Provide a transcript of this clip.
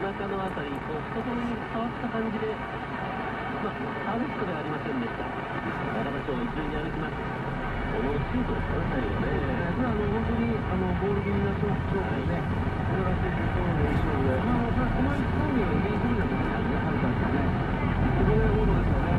腹のあたり、こう懐に触った感じで、まあ、歩くことではありませんでした。奈良場所を一塁に歩きます。このシュートですからね。これはあの本当にあのボール気味な勝負でね、小田選手とのいい勝負で、まあ、これは駒井さんには現役なんですね、判断カでね。これがゴーですよね、